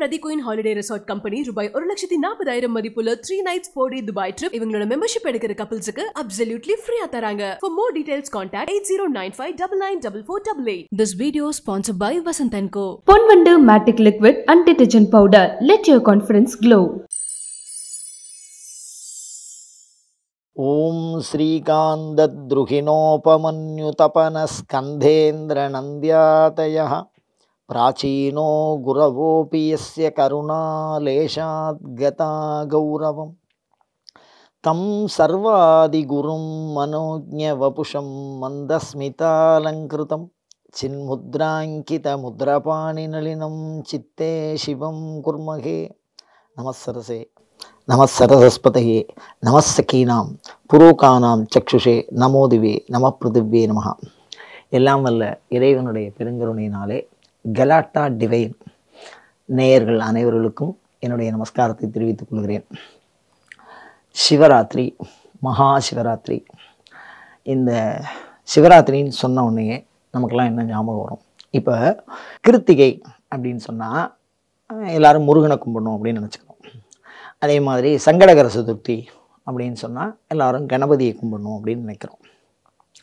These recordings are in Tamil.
பிரதி குயின் ஹாலிடே ரிசார்ட் கம்பெனி ரூபாய் ஒரு லட்சத்தி நாற்பதாயிரம் மதிப்புள்ள three nights four day Dubai trip இவங்களோட மெம்பர்ஷிப் எடுக்கிற கப்பல்ஸுக்கு அப்சல்யூட்லி ஃப்ரீயா தராங்க for more details contact eight zero nine five double nine double four double eight this video sponsor by Vasanth and Co Ponvandu matic liquid and detergent powder let your confidence glow ॐ श्रीकान्तद्रुहिणोपमन्युतपनस्कन्धेन्द्रनन्द्यातयः ప్రాచీనో గురవోపి ఎస్య కరుణాలేశాద్గతా గౌరవం తం సర్వాదిగురుం మనోజ్ఞవపుషం మందస్మితాలంకృతం చిన్ముద్రాంకితముద్రపాణినళినం చిత్తే శివం కుర్మహే నమస్సరసే నమస్సరసస్పతయే నమస్సకీనాం పురోకానాం చక్షుషే నమోదివే నమ పృథివ్యే నమ எல்லாம் வல்ல இறைவனுடைய பெருங்கருணையினாலே கலாட்டா டிவைன் நேயர்கள் அனைவர்களுக்கும் என்னுடைய நமஸ்காரத்தை தெரிவித்துக் கொள்கிறேன். சிவராத்திரி மகா சிவராத்திரி. இந்த சிவராத்திரின்னு சொன்ன உடனே நமக்கெல்லாம் என்ன ஞாபகம் வரும்? இப்போ கிருத்திகை அப்படின்னு சொன்னால் எல்லோரும் முருகனை கும்பிடணும் அப்படின்னு நினச்சிக்கிறோம் அதே மாதிரி சங்கடகர சதுர்த்தி அப்படின்னு சொன்னால் எல்லோரும் கணபதியை கும்பிடணும் அப்படின்னு நினைக்கிறோம்.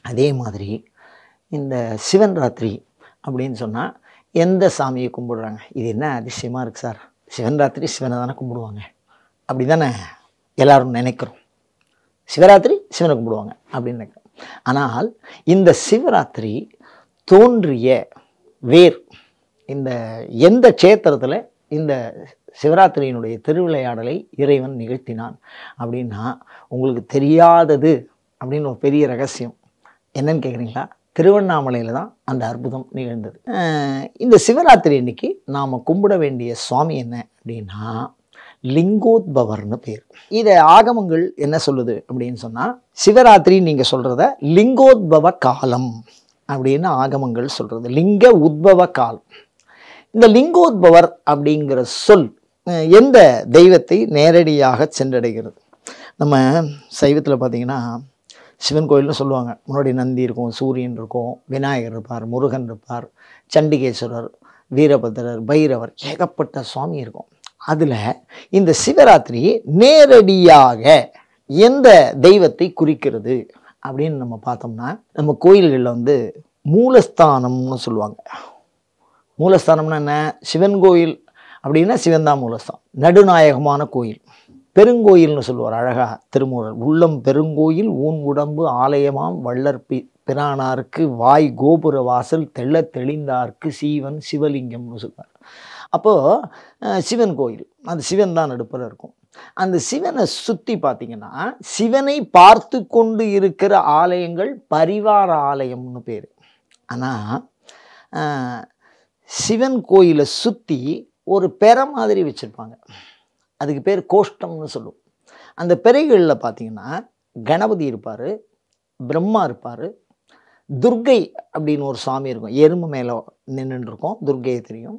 அதே மாதிரி இந்த சிவன் ராத்திரி அப்படின்னு சொன்னால் எந்த சாமியை கும்பிடுறாங்க? இது என்ன அதிசயமாக இருக்குது சார்? சிவன்ராத்திரி சிவனை தானே கும்பிடுவாங்க. அப்படி தானே எல்லோரும் நினைக்கிறோம். சிவராத்திரி சிவனை கும்பிடுவாங்க அப்படின்னு நினைக்கிறோம். ஆனால் இந்த சிவராத்திரி தோன்றிய வேர் இந்த எந்த சேத்திரத்தில் இந்த சிவராத்திரியினுடைய திருவிளையாடலை இறைவன் நிகழ்த்தினான் அப்படின்னா உங்களுக்கு தெரியாதது அப்படின்னு ஒரு பெரிய ரகசியம். என்னன்னு கேட்குறீங்களா திருவண்ணாமலையில் தான் அந்த அற்புதம் நிகழ்ந்தது. இந்த சிவராத்திரி அன்னைக்கு நாம் கும்பிட வேண்டிய சுவாமி என்ன அப்படின்னா லிங்கோத்பவர்னு பேர். இதை ஆகமங்கள் என்ன சொல்லுது அப்படின்னு சொன்னால் சிவராத்திரி நீங்கள் சொல்கிறத லிங்கோத்பவ காலம் அப்படின்னு ஆகமங்கள் சொல்கிறது லிங்க உத்பவ காலம். இந்த லிங்கோத்பவர் அப்படிங்கிற சொல் எந்த தெய்வத்தை நேரடியாக சென்றடைகிறது? நம்ம சைவத்தில் பார்த்தீங்கன்னா சிவன் கோயில்னு சொல்லுவாங்க. முன்னாடி நந்தி இருக்கும் சூரியன் இருக்கும் விநாயகர் இருப்பார் முருகன் இருப்பார் சண்டிகேஸ்வரர் வீரபத்திரர் பைரவர் ஏகப்பட்ட சுவாமி இருக்கும். அதில் இந்த சிவராத்திரி நேரடியாக எந்த தெய்வத்தை குறிக்கிறது அப்படின்னு நம்ம பார்த்தோம்னா நம்ம கோயில்களில் வந்து மூலஸ்தானம்னு சொல்லுவாங்க. மூலஸ்தானம்னா என்ன? சிவன் கோயில் அப்படின்னா சிவன்தான் மூலஸ்தான். மூலஸ்தானம் நடுநாயகமான கோயில். பெருங்கோயில்னு சொல்லுவார் அழகாக திருமூரர் உள்ளம் பெருங்கோயில் ஊன் உடம்பு ஆலயமாம் வள்ளற்பி பிரானாருக்கு வாய் கோபுர வாசல் தெள்ள தெளிந்தார்க்கு சீவன் சிவலிங்கம்னு சொல்லுவார். அப்போது சிவன் கோயில் அந்த சிவன் தான் நடுப்பில் இருக்கும். அந்த சிவனை சுற்றி பார்த்தீங்கன்னா சிவனை பார்த்து கொண்டு இருக்கிற ஆலயங்கள் பரிவார ஆலயம்னு பேர். ஆனால் சிவன் கோயிலை சுற்றி ஒரு பெற மாதிரி வச்சுருப்பாங்க. அதுக்கு பேர் கோஷ்டம்னு சொல்லுவோம் அந்த பெறைகளில் பார்த்தீங்கன்னா கணபதி இருப்பார் பிரம்மா இருப்பார் துர்கை அப்படின்னு ஒரு சாமி இருக்கும். எறும்பு மேலே நின்றுட்டு இருக்கும் துர்கையை தெரியும்.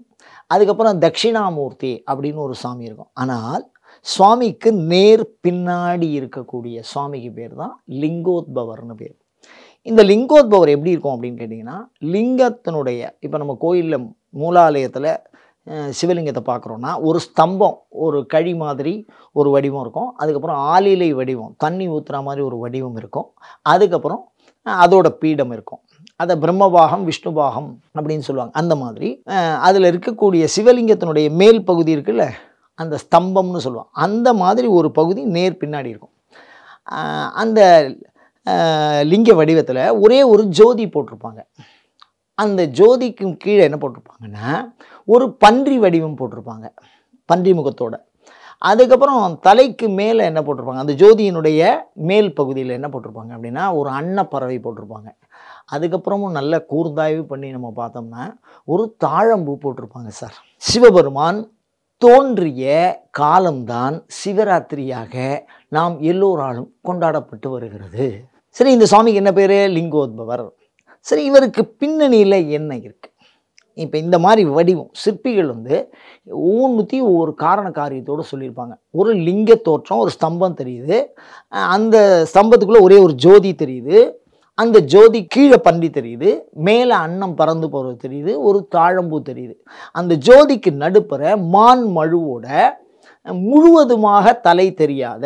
அதுக்கப்புறம் தட்சிணாமூர்த்தி அப்படின்னு ஒரு சாமி இருக்கும். ஆனால் சுவாமிக்கு நேர் பின்னாடி இருக்கக்கூடிய சுவாமிக்கு பேர் தான் லிங்கோத்பவர்னு பேர். இந்த லிங்கோத்பவர் எப்படி இருக்கும் அப்படின்னு கேட்டிங்கன்னா லிங்கத்தினுடைய இப்போ நம்ம கோயிலில் மூலாலயத்தில் சிவலிங்கத்தை பார்க்குறோன்னா ஒரு ஸ்தம்பம் ஒரு கழி மாதிரி ஒரு வடிவம் இருக்கும். அதுக்கப்புறம் ஆலிலை வடிவம் தண்ணி ஊற்றுற மாதிரி ஒரு வடிவம் இருக்கும். அதுக்கப்புறம் அதோட பீடம் இருக்கும். அதை பிரம்மபாகம் விஷ்ணுபாகம் அப்படின்னு சொல்லுவாங்க. அந்த மாதிரி. அதில் இருக்கக்கூடிய சிவலிங்கத்தினுடைய மேல் பகுதி இருக்குல்ல அந்த ஸ்தம்பம்னு சொல்லுவாங்க. அந்த மாதிரி ஒரு பகுதி நேர் பின்னாடி இருக்கும். அந்த லிங்க வடிவத்தில் ஒரே ஒரு ஜோதி போட்டிருப்பாங்க. அந்த ஜோதிக்கும் கீழே என்ன போட்டிருப்பாங்கன்னா ஒரு பன்றி வடிவம் போட்டிருப்பாங்க பன்றி முகத்தோட. அதுக்கப்புறம் தலைக்கு மேலே என்ன போட்டிருப்பாங்க அந்த ஜோதியினுடைய மேல் பகுதியில் என்ன போட்டிருப்பாங்க அப்படின்னா ஒரு அன்னப்பறவை போட்டிருப்பாங்க. அதுக்கப்புறமும் நல்ல கூர்ந்தாய்வு பண்ணி நம்ம பார்த்தோம்னா ஒரு தாழம்பூ போட்டிருப்பாங்க சார். சிவபெருமான் தோன்றிய காலம்தான் சிவராத்திரியாக நாம் எல்லோராலும் கொண்டாடப்பட்டு வருகிறது. சரி இந்த சுவாமிக்கு என்ன பேர்? லிங்கோத்பவர். சரி இவருக்கு பின்னணியில் என்ன இருக்குது இப்போ இந்த மாதிரி வடிவம் சிற்பிகள் வந்து ஒவ்வொன்றுத்தையும் ஒவ்வொரு காரண காரியத்தோடு சொல்லியிருப்பாங்க. ஒரு லிங்க தோற்றம் ஒரு ஸ்தம்பம் தெரியுது. அந்த ஸ்தம்பத்துக்குள்ளே ஒரே ஒரு ஜோதி தெரியுது. அந்த ஜோதி கீழே பன்றி தெரியுது. மேலே அன்னம் பறந்து போகிறது தெரியுது. ஒரு தாழம்பூ தெரியுது. அந்த ஜோதிக்கு நடுப்புற மான் மழுவோட முழுவதுமாக தலை தெரியாத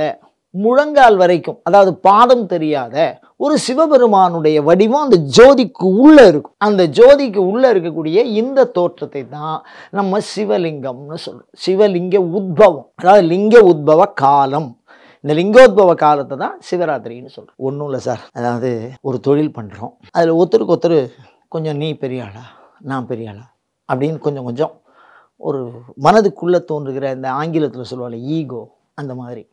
முழங்கால் வரைக்கும் அதாவது பாதம் தெரியாத ஒரு சிவபெருமானுடைய வடிவம் அந்த ஜோதிக்கு உள்ளே இருக்கும். அந்த ஜோதிக்கு உள்ளே இருக்கக்கூடிய இந்த தோற்றத்தை தான் நம்ம சிவலிங்கம்னு சொல்கிறோம் சிவலிங்க உத்பவம் அதாவது லிங்க உத்பவ காலம். இந்த லிங்கோத்பவ காலத்தை தான் சிவராத்திரின்னு சொல்கிறோம் ஒன்றும் இல்லை சார். அதாவது ஒரு தொழில் பண்ணுறோம் அதில் ஒருத்தருக்கு ஒருத்தர் கொஞ்சம் நீ பெரிய ஆளா? நான் பெரிய ஆளா? அப்படின்னு கொஞ்சம் கொஞ்சம் ஒரு மனதுக்குள்ளே தோன்றுகிற இந்த ஆங்கிலத்தில் சொல்லுவாள் ஈகோ அந்த மாதிரி.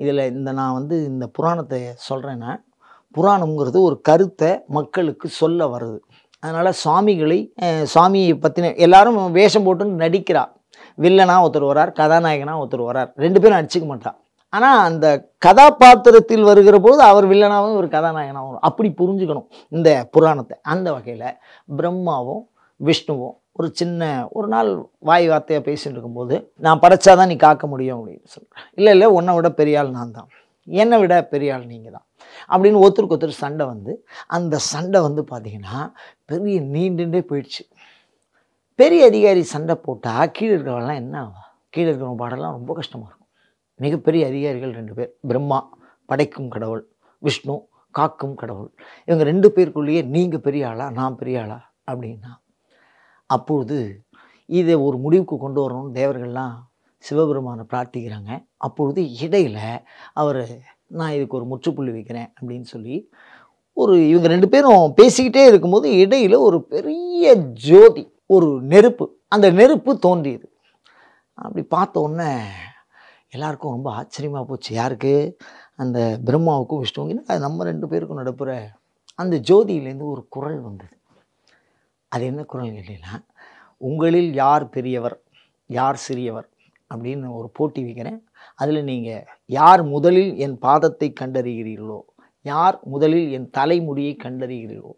இதில் இந்த நான் வந்து இந்த புராணத்தை சொல்கிறேன்னா புராணம்ங்கிறது ஒரு கருத்தை மக்களுக்கு சொல்ல வருது. அதனால் சுவாமிகளை சுவாமியை பற்றின எல்லாரும் வேஷம் போட்டு நடிக்கிறா. வில்லனா ஒருத்தர் வரார் கதாநாயகனா ஒருத்தர் வரார். ரெண்டு பேரும் அடிச்சுக்க மாட்டான் ஆனால் அந்த கதாபாத்திரத்தில் வருகிற போது அவர் வில்லனாகவும் ஒரு கதாநாயகனாகவும் அப்படி புரிஞ்சுக்கணும் இந்த புராணத்தை. அந்த வகையில் பிரம்மாவும் விஷ்ணுவும் ஒரு சின்ன ஒரு நாள் வாய் வார்த்தையாக பேசிட்டு இருக்கும்போது நான் படைச்சாதான் நீ காக்க முடியும் அப்படின்னு சொல்கிறேன் இல்லை இல்லை உன்னை விட பெரிய ஆள் நான் தான். என்னை விட பெரிய ஆள் நீங்கள் தான். அப்படின்னு ஒருத்தருக்கு ஒருத்தர் சண்டை வந்து அந்த சண்டை வந்து பார்த்தீங்கன்னா பெரிய நீண்டுண்டே போயிடுச்சு. பெரிய அதிகாரி சண்டை போட்டால் கீழே இருக்கிறவெல்லாம் என்ன ஆகும்? கீழே இருக்கிறவங்க பாடலாம் ரொம்ப கஷ்டமாக இருக்கும். மிகப்பெரிய அதிகாரிகள் ரெண்டு பேர் பிரம்மா படைக்கும் கடவுள் விஷ்ணு காக்கும் கடவுள். இவங்க ரெண்டு பேருக்குள்ளேயே நீங்கள் பெரிய ஆளா நான் பெரிய ஆளா? அப்படின்னா அப்பொழுது இதை ஒரு முடிவுக்கு கொண்டு வரணும்னு தேவர்கள்லாம் சிவபெருமானை பிரார்த்திக்கிறாங்க. அப்பொழுது இடையில் அவர் நான் இதுக்கு ஒரு முற்றுப்புள்ளி வைக்கிறேன் அப்படின்னு சொல்லி ஒரு இவங்க ரெண்டு பேரும் பேசிக்கிட்டே இருக்கும்போது இடையில் ஒரு பெரிய ஜோதி ஒரு நெருப்பு அந்த நெருப்பு தோன்றியது. அப்படி பார்த்த உடனே எல்லாருக்கும் ரொம்ப ஆச்சரியமாக போச்சு. யாருக்கு? அந்த பிரம்மாவுக்கும் விஷ்ணுவுக்கும் என்ன அது நம்ம ரெண்டு பேருக்கும் நடப்புகிற அந்த ஜோதியிலேருந்து ஒரு குரல் வந்தது. அது என்ன குரல் கேட்டீங்கன்னா உங்களில் யார் பெரியவர் யார் சிறியவர்? அப்படின்னு ஒரு போட்டி வைக்கிறேன். அதில் நீங்கள் யார் முதலில் என் பாதத்தை கண்டறிகிறீர்களோ யார் முதலில் என் தலைமுடியை கண்டறிகிறீர்களோ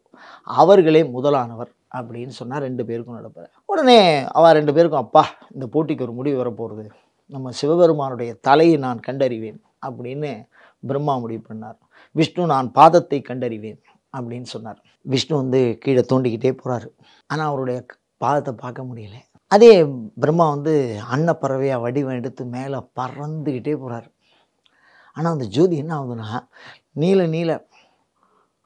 அவர்களே முதலானவர் அப்படின்னு சொன்னால் ரெண்டு பேருக்கும் நடப்பார் உடனே அவள் ரெண்டு பேருக்கும் அப்பா இந்த போட்டிக்கு ஒரு முடிவு வரப்போகிறது நம்ம சிவபெருமானுடைய தலையை நான் கண்டறிவேன் அப்படின்னு பிரம்மா முடிவு பண்ணார். விஷ்ணு நான் பாதத்தை கண்டறிவேன். அப்படின்னு சொன்னார். விஷ்ணு வந்து கீழே தோண்டிக்கிட்டே போகிறாரு ஆனால் அவருடைய பாதத்தை பார்க்க முடியல. அதே பிரம்மா வந்து அன்னப்பறவையாக வடிவம் எடுத்து மேலே பறந்துக்கிட்டே போகிறாரு ஆனால் அந்த ஜோதி என்ன ஆகுதுன்னா நீல நீல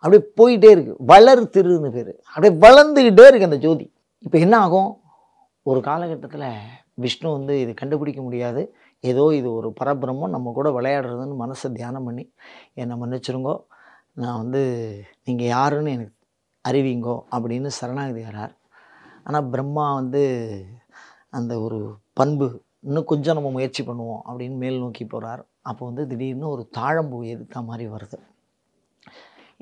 அப்படியே போயிட்டே இருக்கு. வளர் திருன்னு பேர். அப்படியே வளர்ந்துக்கிட்டே இருக்கு அந்த ஜோதி. இப்போ என்ன ஆகும்? ஒரு காலகட்டத்தில் விஷ்ணு வந்து இது கண்டுபிடிக்க முடியாது. ஏதோ இது ஒரு பரபிரமம் நம்ம கூட விளையாடுறதுன்னு மனசை தியானம் பண்ணி என்னை மன்னிச்சிருங்கோ நான் வந்து நீங்கள் யாருன்னு எனக்கு அறிவிங்கோ அப்படின்னு சரணாகதி வரார் ஆனால் பிரம்மா வந்து அந்த ஒரு பண்பு இன்னும் கொஞ்சம் நம்ம முயற்சி பண்ணுவோம் அப்படின்னு மேல் நோக்கி போகிறார் அப்போ வந்து திடீர்னு ஒரு தாழம்பூ எதிர்த்த மாதிரி வருது.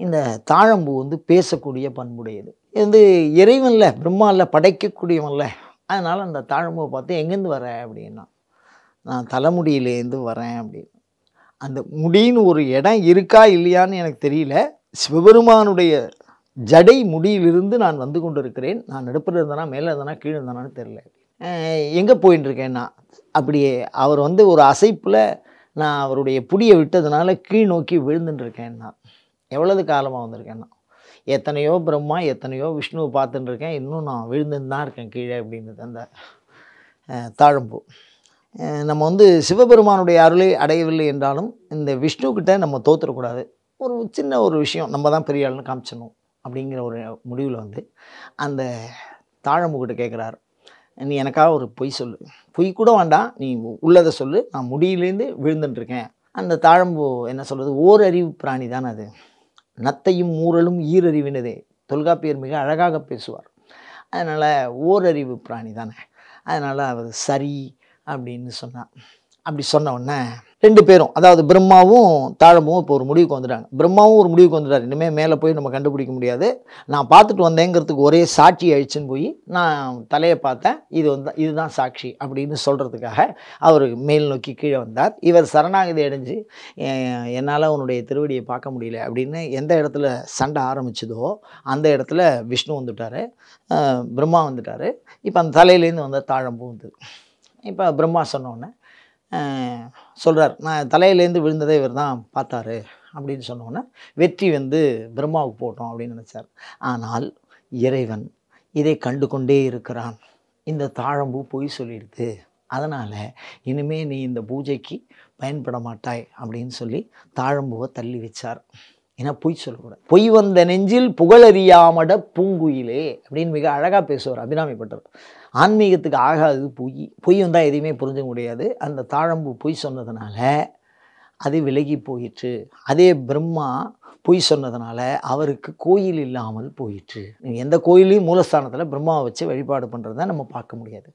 இந்த தாழம்பூ வந்து பேசக்கூடிய பண்புடையது. இது வந்து இறைவனில் பிரம்மாவில் படைக்கக்கூடியவன்ல அதனால் அந்த தாழம்பூவை பார்த்து எங்கேருந்து வர அப்படின்னா நான் தலைமுடியிலேருந்து வரேன் அப்படின்னு. அந்த முடின்னு ஒரு இடம் இருக்கா இல்லையான்னு எனக்கு தெரியல. சிவபெருமானுடைய ஜடை முடியிலிருந்து நான் வந்து கொண்டு இருக்கிறேன் நான் நடுப்பில் இருந்தேனா மேலே இருந்தனா கீழே இருந்தனான்னு தெரில எங்கே போயின்னு இருக்கேன்னா அப்படியே அவர் வந்து ஒரு அசைப்பில் நான் அவருடைய புடியை விட்டதுனால கீழ் நோக்கி விழுந்துட்டுருக்கேன்னா எவ்வளவு காலமாக வந்திருக்கேன்னா எத்தனையோ பிரம்மா எத்தனையோ விஷ்ணுவை பார்த்துட்டுருக்கேன் இன்னும் நான் விழுந்துன்னு தான் இருக்கேன் கீழே அப்படின்றது அந்த தாழம்பு தாழம்பூ. நம்ம வந்து சிவபெருமானுடைய அருளை அடையவில்லை என்றாலும் இந்த விஷ்ணுக்கிட்ட நம்ம தோத்துறக்கூடாது ஒரு சின்ன ஒரு விஷயம் நம்ம தான் பெரிய ஆளுன்னு காமிச்சிடணும் அப்படிங்கிற ஒரு முடிவில் வந்து அந்த தாழம்புக்கிட்ட கேட்குறாரு நீ எனக்காக ஒரு பொய் சொல்லு. பொய் கூட வேண்டாம் நீ உள்ளதை சொல்லு. நான் முடியிலேருந்து விழுந்துட்டுருக்கேன். அந்த தாழம்பு என்ன சொல்கிறது ஓரறிவு பிராணி தான் அது. நத்தையும் ஊரலும் ஈரறிவினதே. தொல்காப்பியர் மிக அழகாக பேசுவார். அதனால் ஓரறிவு பிராணி தானே. அதனால் அவர் சரி அப்படின்னு சொன்னான். அப்படி சொன்ன உடனே ரெண்டு பேரும் அதாவது பிரம்மாவும் தாழம்பும் இப்போ ஒரு முடிவுக்கு வந்துட்டாங்க. பிரம்மாவும் ஒரு முடிவுக்கு வந்துட்டார். இனிமேல் மேலே போய் நம்ம கண்டுபிடிக்க முடியாது. நான் பார்த்துட்டு வந்தேங்கிறதுக்கு ஒரே சாட்சி அழிச்சுன்னு போய் நான் தலையை பார்த்தேன். இது வந்து இதுதான் சாட்சி அப்படின்னு சொல்கிறதுக்காக அவர் மேல் நோக்கி கீழே வந்தார். இவர் சரணாகதி அடைஞ்சு என்னால் உன்னுடைய திருவடியை பார்க்க முடியல அப்படின்னு எந்த இடத்துல சண்டை ஆரம்பிச்சதோ அந்த இடத்துல விஷ்ணு வந்துட்டார். பிரம்மா வந்துட்டார். இப்போ அந்த தலையிலேருந்து வந்த தாழம்பூ வந்தது. இப்போ பிரம்மா சொன்ன சொல்கிறார் நான் தலையிலேருந்து விழுந்ததே இவர் தான் பார்த்தாரு அப்படின்னு சொன்னோன்னே வெற்றி வந்து பிரம்மாவுக்கு போட்டோம் அப்படின்னு நினச்சார். ஆனால் இறைவன் இதை கண்டு கொண்டே இருக்கிறான். இந்த தாழம்பூ பொய் சொல்லிடுது. அதனால் இனிமே நீ இந்த பூஜைக்கு பயன்பட மாட்டாய் அப்படின்னு சொல்லி தாழம்பூவை தள்ளி வச்சார். ஏன்னா பொய் சொல்லக்கூடாது பொய் வந்த நெஞ்சில் புகழறியாமட பூங்குயிலே அப்படின்னு மிக அழகாக பேசுவார் அபிராமி பட்டர் ஆன்மீகத்துக்கு ஆகாது பொய். பொய் வந்தால் எதையுமே புரிஞ்சுக்க முடியாது. அந்த தாழம்பு பொய் சொன்னதுனால அது விலகி போயிற்று. அதே பிரம்மா பொய் சொன்னதுனால அவருக்கு கோயில் இல்லாமல் போயிற்று. எந்த கோயிலையும் மூலஸ்தானத்தில் பிரம்மாவை வச்சு வழிபாடு பண்ணுறத நம்ம பார்க்க முடியாது.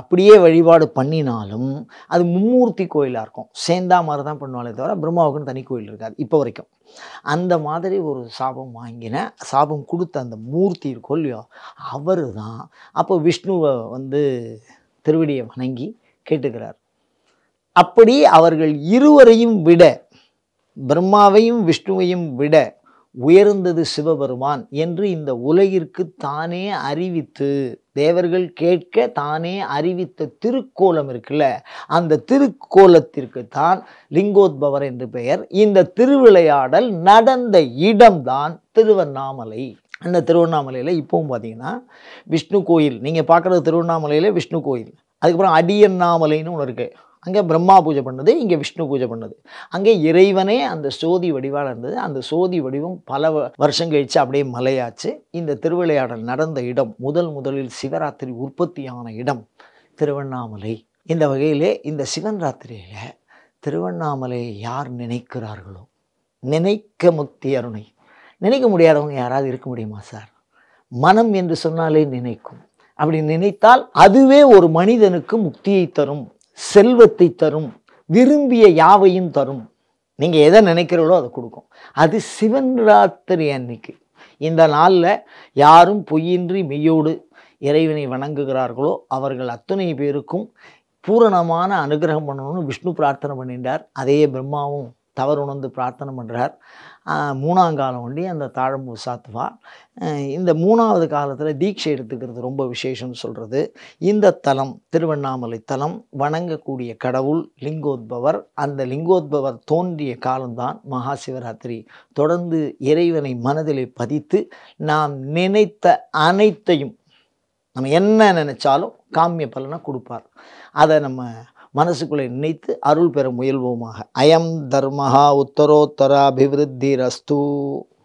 அப்படியே வழிபாடு பண்ணினாலும் அது மும்மூர்த்தி கோயிலாக இருக்கும். சேர்ந்தா மாதிரி தான் பண்ணுவாலே தவிர பிரம்மாவுக்குன்னு தனி கோயில் இருக்காது இப்போ வரைக்கும். அந்த மாதிரி ஒரு சாபம் வாங்கின சாபம் கொடுத்த அந்த மூர்த்தி இருக்கோ இல்லையோ அவர் தான் அப்போ விஷ்ணுவை வந்து திருவடியை வணங்கி கேட்டுக்கிறார். அப்படி அவர்கள் இருவரையும் விட பிரம்மாவையும் விஷ்ணுவையும் விட உயர்ந்தது சிவபெருமான் என்று இந்த உலகிற்கு தானே அறிவித்து தேவர்கள் கேட்க தானே அறிவித்த திருக்கோலம் இருக்குல்ல அந்த திருக்கோலத்திற்கு தான் லிங்கோத்பவர் என்று பெயர். இந்த திருவிளையாடல் நடந்த இடம்தான் திருவண்ணாமலை. அந்த திருவண்ணாமலையில் இப்போவும் பார்த்தீங்கன்னா விஷ்ணு கோயில் நீங்கள் பார்க்குறது திருவண்ணாமலையில் விஷ்ணு கோயில். அதுக்கப்புறம் அடியண்ணாமலைன்னு ஒன்று இருக்குது அங்கே பிரம்மா பூஜை பண்ணது இங்கே விஷ்ணு பூஜை பண்ணது. அங்கே இறைவனே அந்த சோதி வடிவால் இருந்தது. அந்த சோதி வடிவம் பல வருஷம் கழித்து அப்படியே மலையாச்சு. இந்த திருவிளையாடல் நடந்த இடம் முதல் முதலில் சிவராத்திரி உற்பத்தியான இடம் திருவண்ணாமலை. இந்த வகையிலே இந்த சிவன் ராத்திரியில் திருவண்ணாமலையை யார் நினைக்கிறார்களோ? நினைக்க முக்தி அருணை. நினைக்க முடியாதவங்க யாராவது இருக்க முடியுமா சார்? மனம் என்று சொன்னாலே நினைக்கும். அப்படி நினைத்தால் அதுவே ஒரு மனிதனுக்கு முக்தியை தரும். செல்வத்தை தரும் விரும்பிய யாவையும் தரும். நீங்கள் எதை நினைக்கிறீங்களோ அதை கொடுக்கும். அது சிவன் ராத்திரி அன்னைக்கு. இந்த நாளில் யாரும் பொய்யின்றி மெய்யோடு இறைவனை வணங்குகிறார்களோ அவர்கள் அத்தனை பேருக்கும் பூரணமான அனுகிரகம் பண்ணணும்னு விஷ்ணு பிரார்த்தனை பண்ணிட்டார். அதே பிரம்மாவும் தவறு உணர்ந்து பிரார்த்தனை பண்ணுறார் மூணாங்காலம் ஒண்டி அந்த தாழம்பூ சாத்துவா இந்த மூணாவது காலத்தில் தீட்சை எடுத்துக்கிறது ரொம்ப விசேஷம்னு சொல்கிறது இந்த தலம் திருவண்ணாமலை தலம் வணங்கக்கூடிய கடவுள் லிங்கோத்பவர் அந்த லிங்கோத்பவர் தோன்றிய காலம்தான் மகா சிவராத்திரி. தொடர்ந்து இறைவனை மனதிலே பதித்து நாம் நினைத்த அனைத்தையும் நம்ம என்ன நினைச்சாலும் காமிய பலனை கொடுப்பார். அதை நம்ம மனசுக்குள்ளே நினைத்து அருள் பெற முயல்வோமாக. அயம் தர்மஹா உத்தரோத்தர அபிவிருத்தி ரஸ்து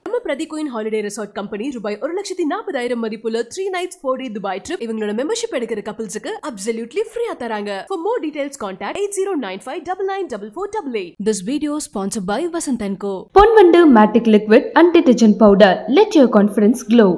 நம்ம பிரதி கோயின் ஹாலிடே ரெசார்ட் கம்பெனி ரூபாய் ஒரு லட்சத்தி நாற்பதாயிரம் மதிப்புள்ள three nights four day Dubai trip இவங்களோட மெம்பர்ஷிப் எடுக்கிற கப்பல்ஸுக்கு அப்சல்யூட்லி ஃப்ரீயா தராங்க. For more details contact eight zero nine five double nine double four double eight this video sponsor by Vasanth and Co Ponvandu matic liquid and detergent powder let your confidence glow.